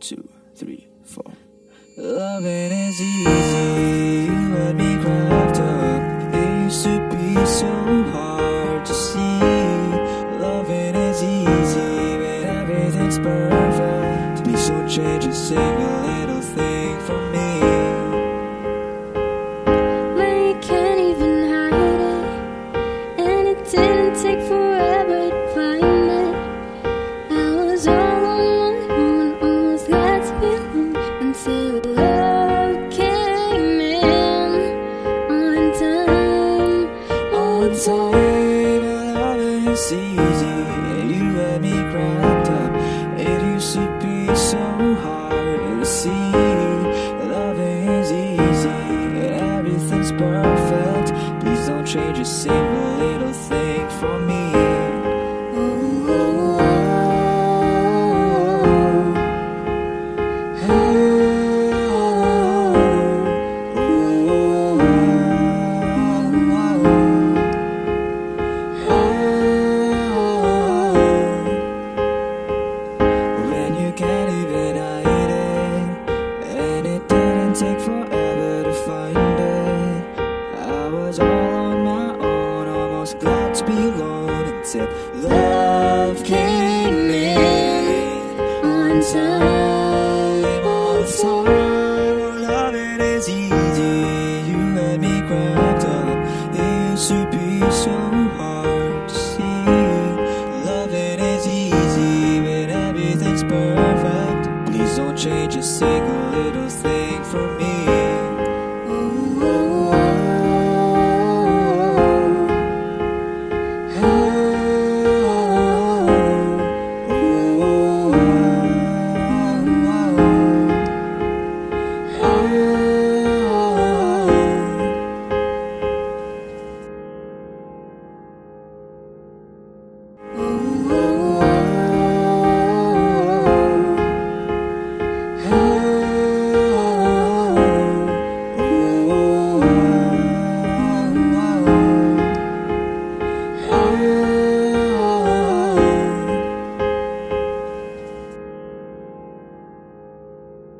two, three, four. Loving is easy, you had me cracked up. It used to be so hard to see. Loving is easy when everything's perfect. Please don't change a single little thing On time, loving is easy. You had me cracked up. It used to be so hard to see. Loving is easy, and everything's perfect. Please don't change a single little thing for me. When alone love came in On time, on time. Loving is easy. You had me cracked up. It used to be so hard to see. Loving is easy when everything's perfect. Please don't change a single little thing.